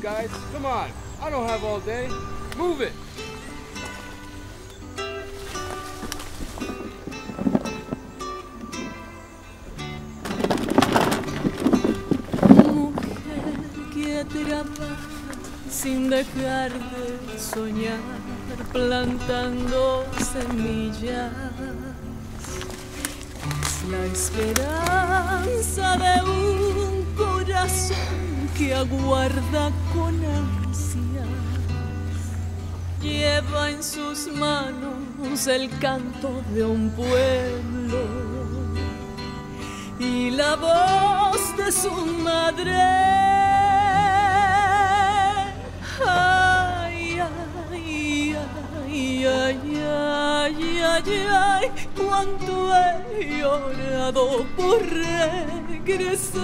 guys. Come on. I don't have all day. Move it. Sin dejar de soñar, plantando semillas. Es la esperanza de un corazón que aguarda con ansias. Lleva en sus manos el canto de un pueblo y la voz de su madre. Ay, ay, ay, ay, ay, ay, ay, cuánto he llorado por regresar.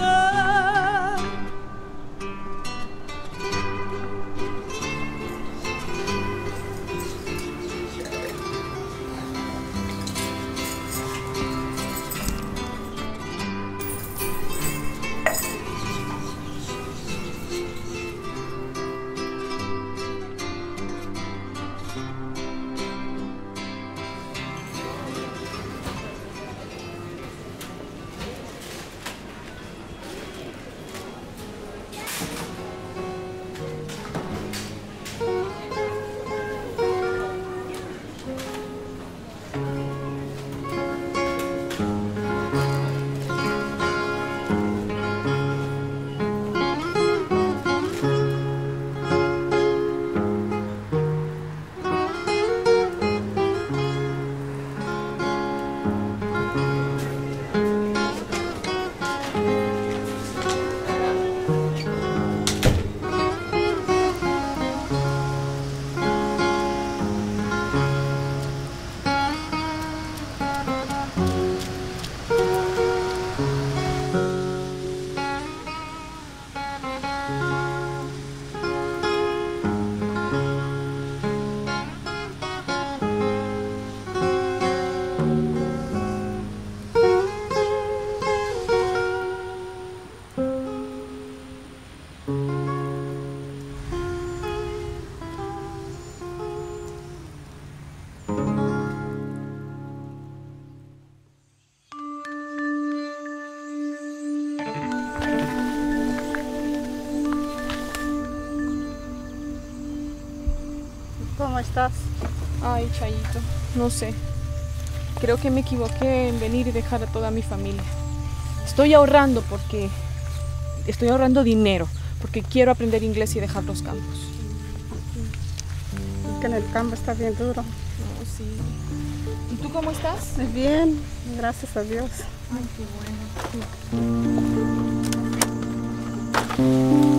Estás? Ay, Chayito, no sé. Creo que me equivoqué en venir y dejar a toda mi familia. Estoy ahorrando porque... Estoy ahorrando dinero porque quiero aprender inglés y dejar los campos. Es que en el campo está bien duro. No, sí. ¿Y tú cómo estás? Bien, gracias a Dios. Ay, qué bueno.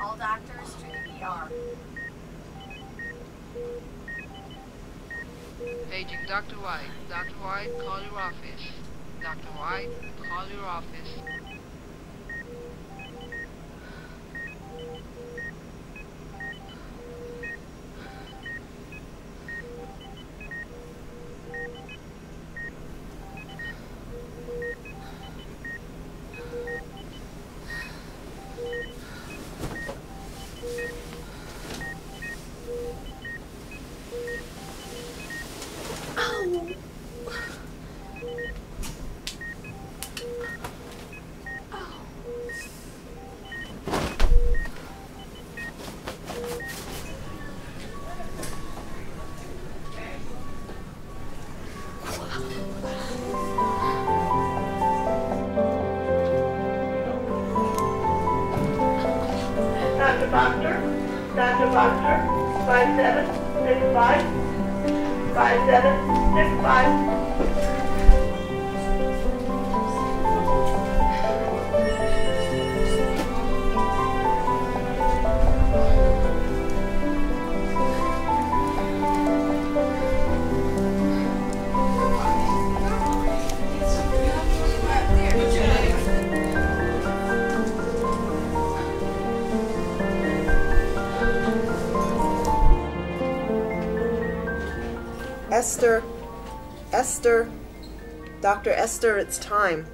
All doctors to the ER. Paging Dr. White. Dr. White, call your office. Dr. White, call your office. Dr. Dr. Boxer, 5765, 5765. Esther, Esther, Dr. Esther, it's time.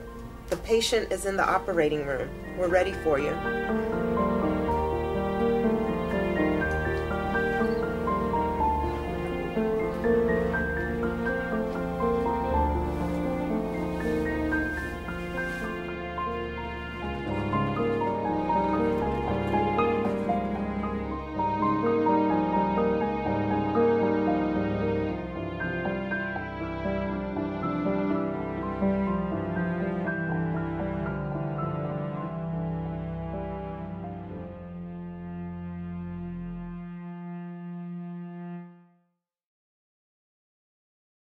The patient is in the operating room. We're ready for you.